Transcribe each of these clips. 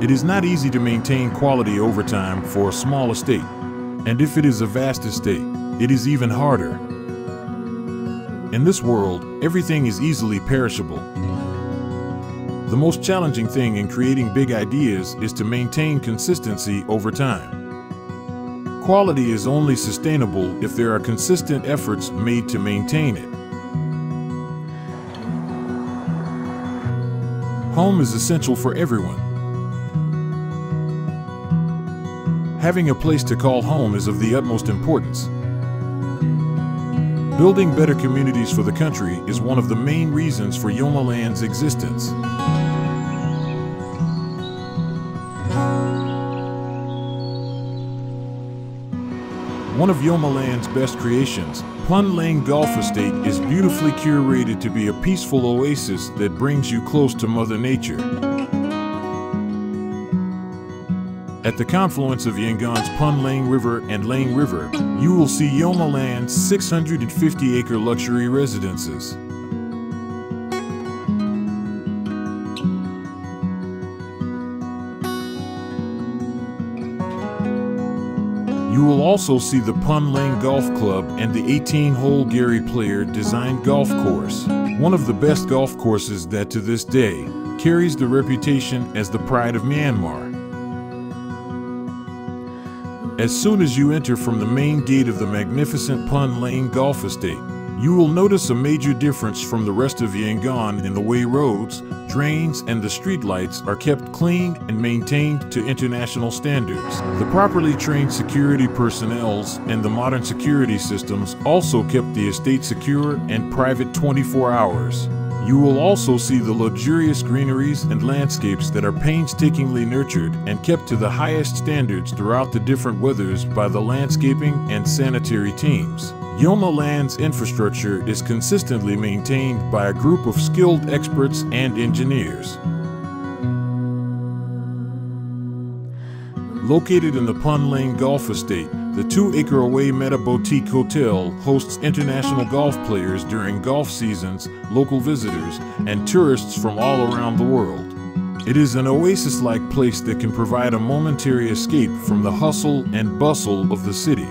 It is not easy to maintain quality over time for a small estate, and if it is a vast estate, it is even harder. In this world, everything is easily perishable. The most challenging thing in creating big ideas is to maintain consistency over time. Quality is only sustainable if there are consistent efforts made to maintain it. Home is essential for everyone. Having a place to call home is of the utmost importance. Building better communities for the country is one of the main reasons for Yomaland's existence. One of Yomaland's best creations, Pun Hlaing Golf Estate is beautifully curated to be a peaceful oasis that brings you close to Mother Nature. At the confluence of Yangon's Pun Hlaing River and Hlaing River, you will see Yomaland's 650 acre luxury residences. You will also see the Pun Hlaing Golf Club and the 18 hole Gary Player designed golf course, one of the best golf courses that to this day carries the reputation as the pride of Myanmar. As soon as you enter from the main gate of the magnificent Pun Hlaing Golf Estate, you will notice a major difference from the rest of Yangon in the way roads, drains, and the streetlights are kept clean and maintained to international standards. The properly trained security personnel and the modern security systems also kept the estate secure and private 24 hours. You will also see the luxurious greeneries and landscapes that are painstakingly nurtured and kept to the highest standards throughout the different weathers by the landscaping and sanitary teams. Yomaland's infrastructure is consistently maintained by a group of skilled experts and engineers. Located in the Pun Hlaing Golf Estate, the two acre away Meta Boutique Hotel hosts international golf players during golf seasons, local visitors, and tourists from all around the world. It is an oasis like place that can provide a momentary escape from the hustle and bustle of the city.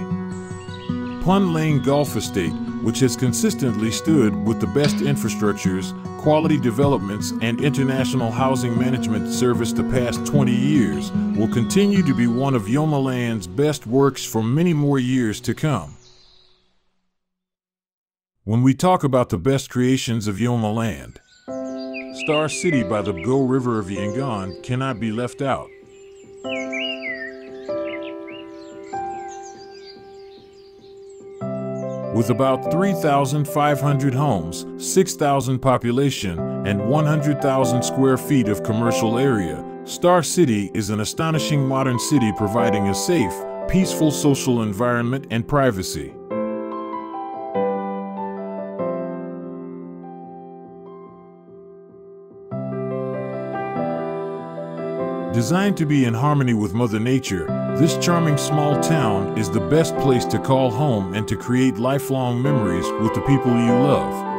Pun Hlaing Golf Estate, which has consistently stood with the best infrastructures, quality developments, and international housing management service the past 20 years, will continue to be one of Yomaland's best works for many more years to come. When we talk about the best creations of Yomaland, Star City by the Go River of Yangon cannot be left out. With about 3,500 homes, 6,000 population, and 100,000 square feet of commercial area, Star City is an astonishing modern city providing a safe, peaceful social environment and privacy. Designed to be in harmony with Mother Nature, this charming small town is the best place to call home and to create lifelong memories with the people you love.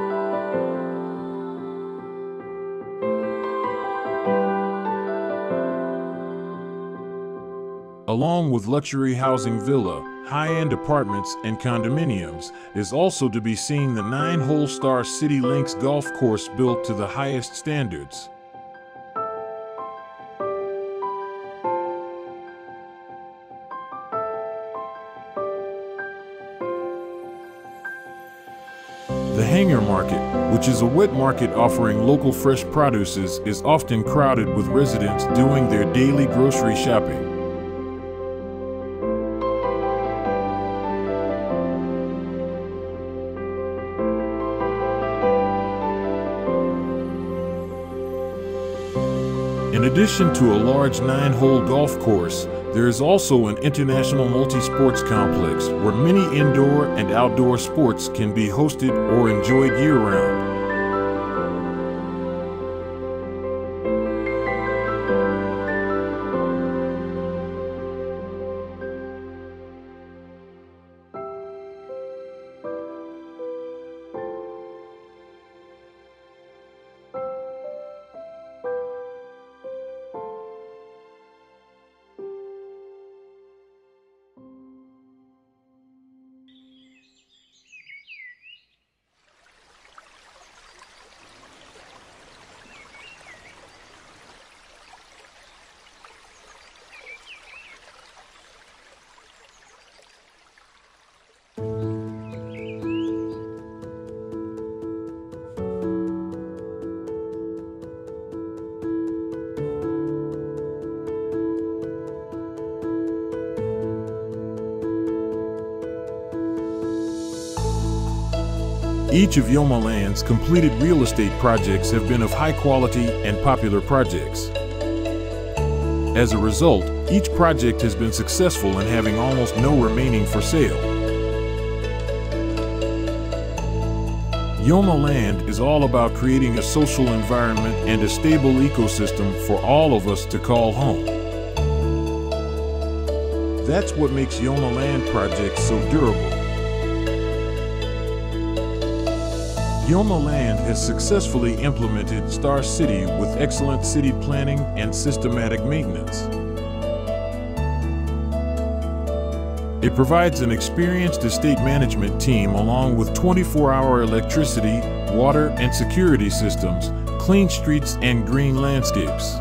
Along with luxury housing villa, high-end apartments, and condominiums, is also to be seen the nine-hole Star City Links golf course built to the highest standards. The hanger Market, which is a wet market offering local fresh produces, is often crowded with residents doing their daily grocery shopping. In addition to a large nine hole golf course, there is also an international multi sports complex where many indoor and outdoor sports can be hosted or enjoyed year Each of Yoma Land's completed real estate projects have been of high quality and popular projects. As a result, each project has been successful in having almost no remaining for sale. Yoma Land is all about creating a social environment and a stable ecosystem for all of us to call home. That's what makes Yoma Land projects so durable. Yoma Land has successfully implemented Star City with excellent city planning and systematic maintenance. It provides an experienced estate management team along with 24-hour electricity, water, and security systems, clean streets, and green landscapes.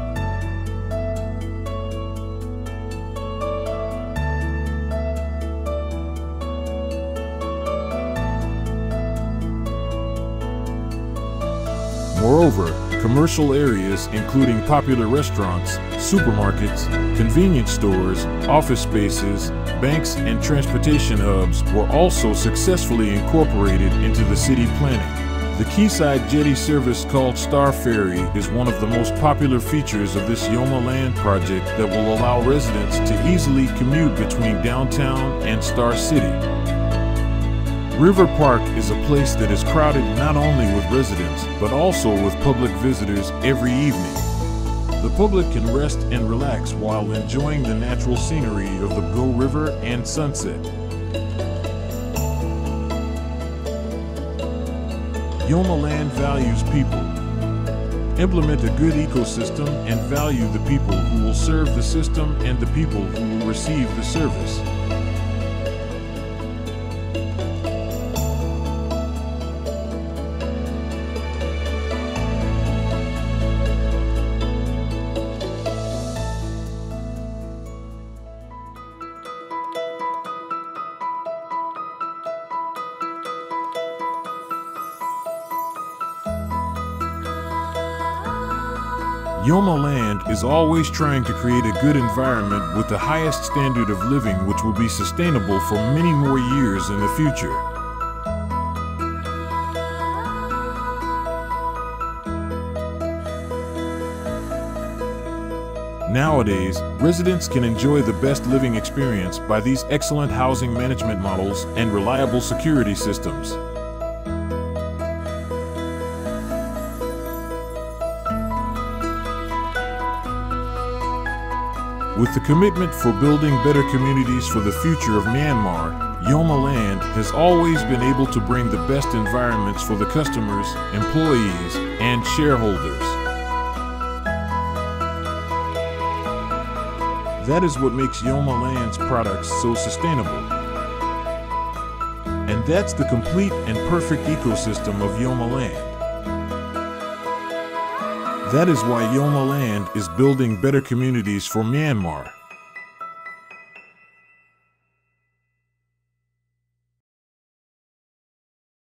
Moreover, commercial areas including popular restaurants, supermarkets, convenience stores, office spaces, banks, and transportation hubs were also successfully incorporated into the city planning. The quayside jetty service called Star Ferry is one of the most popular features of this Yoma Land project that will allow residents to easily commute between downtown and Star City. River Park is a place that is crowded not only with residents, but also with public visitors every evening. The public can rest and relax while enjoying the natural scenery of the Go River and sunset. Yoma Land values people. Implement a good ecosystem and value the people who will serve the system and the people who will receive the service. Yoma Land is always trying to create a good environment with the highest standard of living which will be sustainable for many more years in the future. Nowadays, residents can enjoy the best living experience by these excellent housing management models and reliable security systems. With the commitment for building better communities for the future of Myanmar, Yoma Land has always been able to bring the best environments for the customers, employees, and shareholders. That is what makes Yoma Land's products so sustainable. And that's the complete and perfect ecosystem of Yoma Land. That is why Yoma Land is building better communities for Myanmar.